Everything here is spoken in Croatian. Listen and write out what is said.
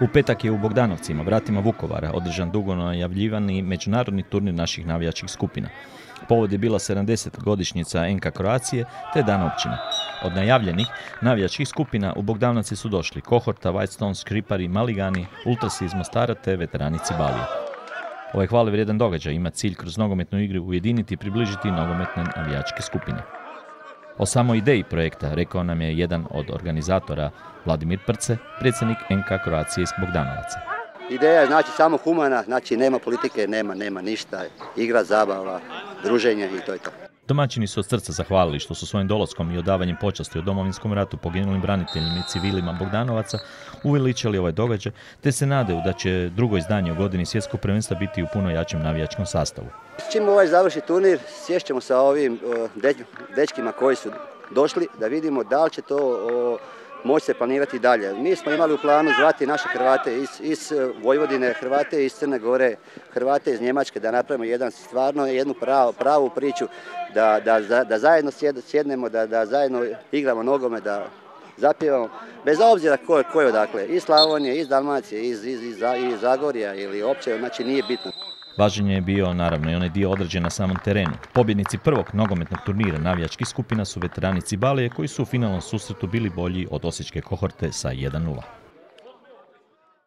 U petak je u Bogdanovcima, vratima Vukovara, održan dugo najavljivani međunarodni turnir naših navijačkih skupina. Povod je bila 70 godišnjica NK Kroacije te Dan općine. Od najavljenih navijačkih skupina u Bogdanovci su došli Kohorta, Whitestone, Skripari, Maligani, Ultrasi iz Mostara te veterani Cibalije. Ovaj hvale vrijedan događaj ima cilj kroz nogometnu igru ujediniti i približiti nogometne navijačke skupine. O samoj ideji projekta rekao nam je jedan od organizatora Vladimir Prce, predsjednik NK Kroacije iz Bogdanovaca. Ideja je znači samo humana, znači nema politike, nema, nema ništa, igra, zabava, druženje i to je to. Domaćini su od srca zahvalili što su svojim dolaskom i odavanjem počasti u domovinskom ratu poginulim braniteljima i civilima Bogdanovaca uveličali ovaj događaj, te se nadaju da će drugo izdanje u godini svjetskog prvenstva biti u puno jačem navijačkom sastavu. Čim ovaj završi turnir, sješćemo sa ovim dečkima koji su došli da vidimo da li će to moći se planirati dalje. Mi smo imali u planu zvati naše Hrvate iz, iz e, Vojvodine, Hrvate iz Crne Gore, Hrvate iz Njemačke, da napravimo jedan stvarno jednu pravu, pravu priču, da, da, da zajedno sjednemo, da, da zajedno igramo nogome, da zapjevamo, bez obzira ko, ko odakle, iz Slavonije, iz Dalmacije, iz, iz, iz, iz Zagorja ili opće, znači nije bitno. Važan je bio naravno i onaj dio određen na samom terenu. Pobjednici prvog nogometnog turnira navijačkih skupina su veterani Cibalije koji su u finalnom susretu bili bolji od osječke kohorte sa 1-0.